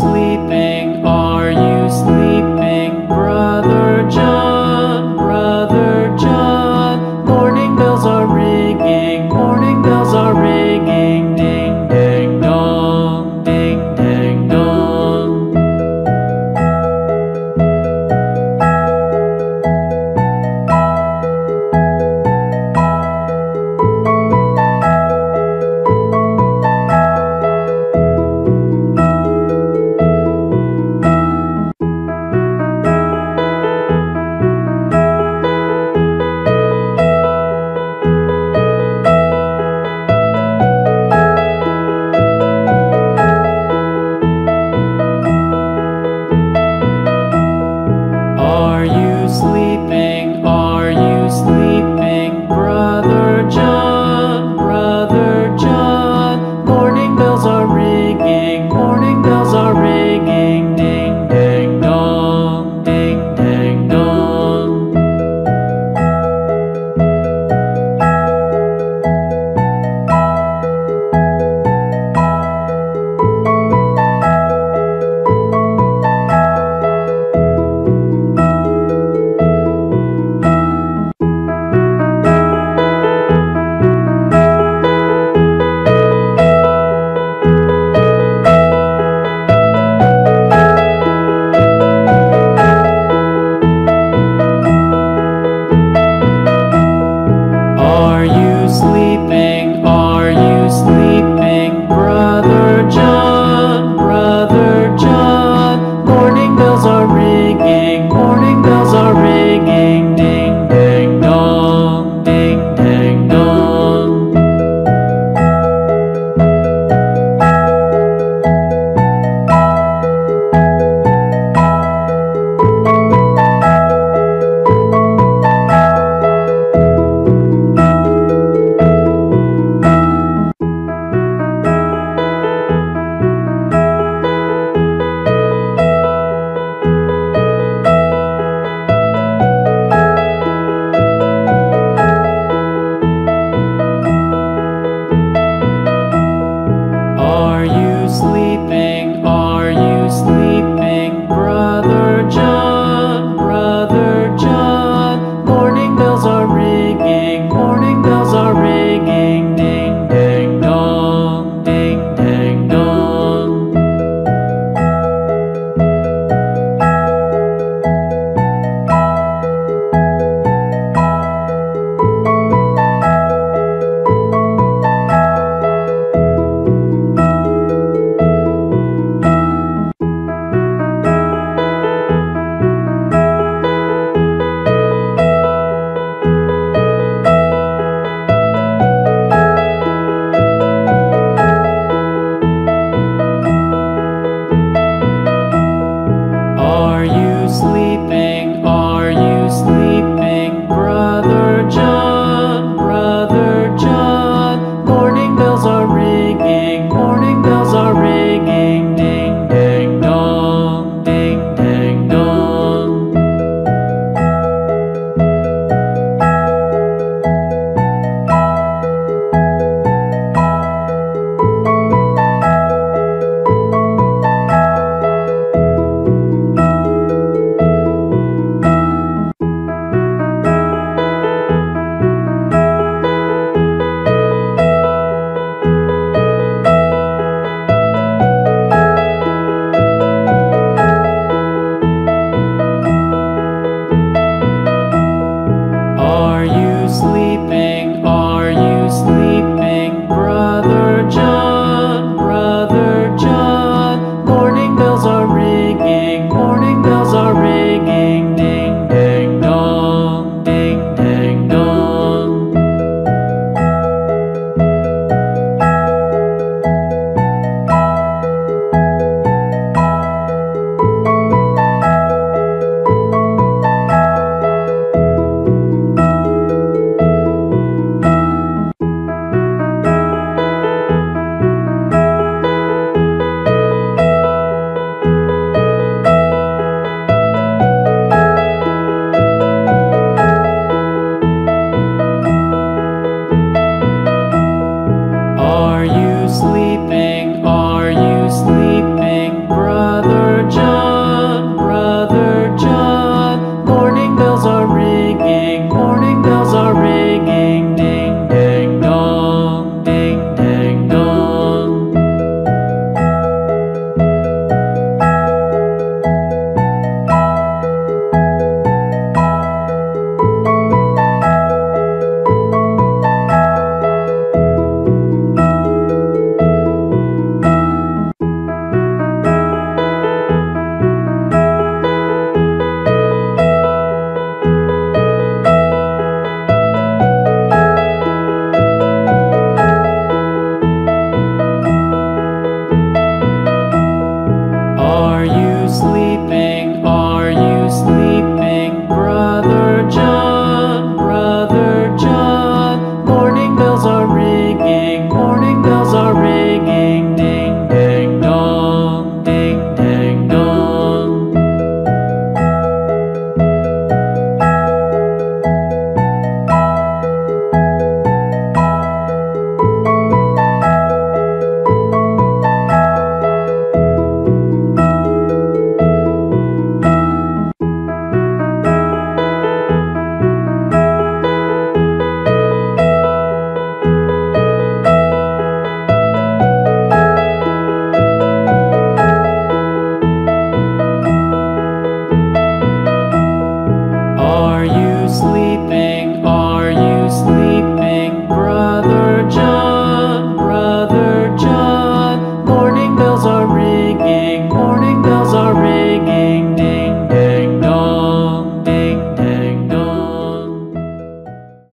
sleeping.